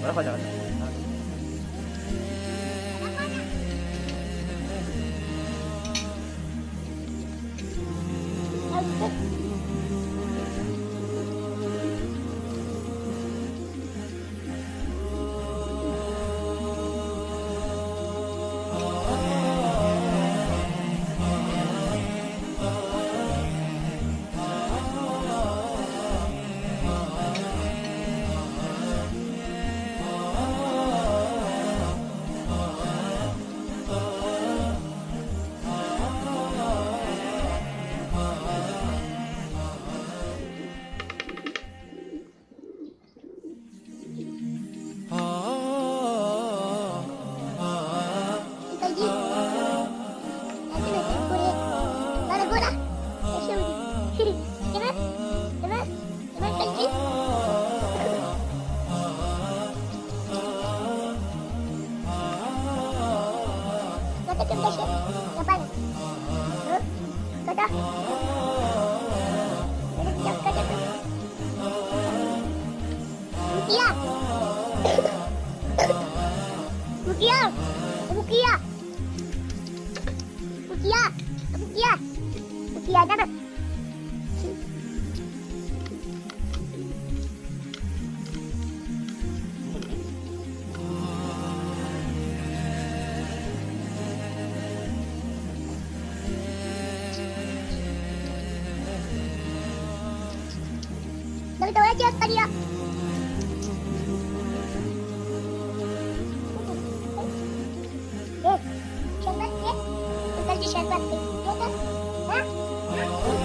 Berapa? Kata kan kasih. Kapan? Huh? Kata. Kata kata kata. Rukia. Rukia. Rukia. Rukia. Rukia. 誰と親父やったりや。Yes, shall not get? Because you shall not be. Let us, huh?